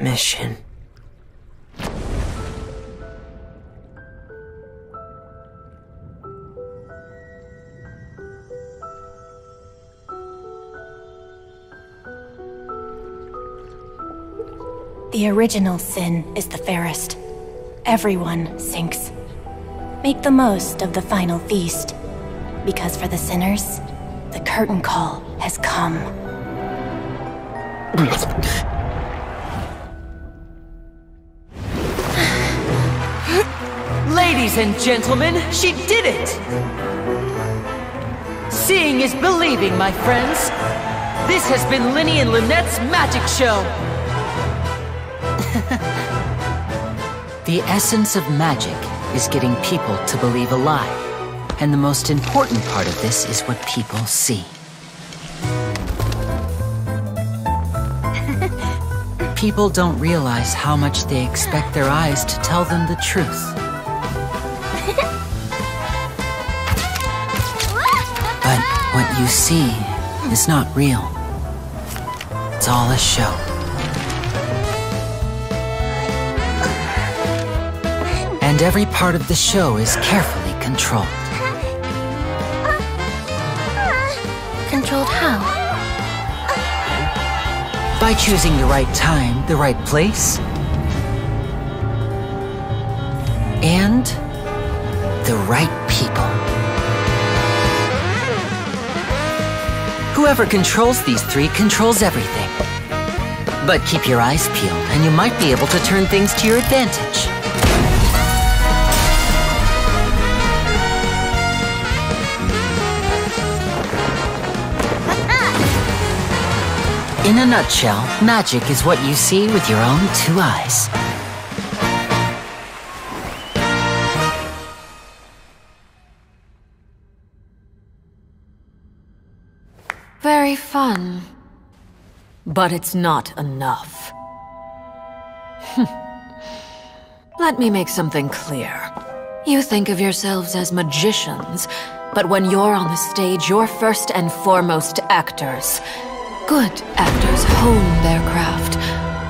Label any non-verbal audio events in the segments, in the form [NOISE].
mission. The original sin is the fairest. Everyone sinks. Make the most of the final feast. Because for the sinners, the curtain call has come. [LAUGHS] Ladies and gentlemen, she did it! Seeing is believing, my friends. This has been Lyney and Lynette's magic show. [LAUGHS] The essence of magic is getting people to believe a lie. And the most important part of this is what people see. [LAUGHS] People don't realize how much they expect their eyes to tell them the truth. You see is not real. It's all a show. And every part of the show is carefully controlled. Controlled how? By choosing the right time, the right place, and the right people. Whoever controls these three controls everything. But keep your eyes peeled, and you might be able to turn things to your advantage. In a nutshell, magic is what you see with your own two eyes. Very fun. But it's not enough. [LAUGHS] Let me make something clear. You think of yourselves as magicians, but when you're on the stage, you're first and foremost actors. Good actors hone their craft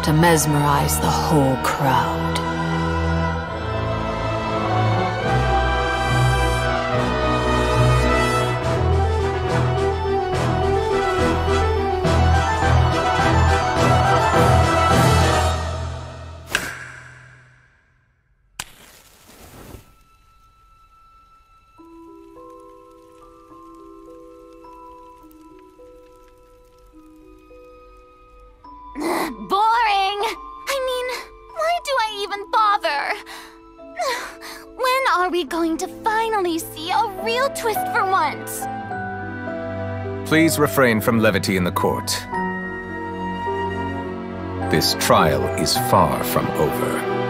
to mesmerize the whole crowd. Even bother? When are we going to finally see a real twist for once? Please refrain from levity in the court. This trial is far from over.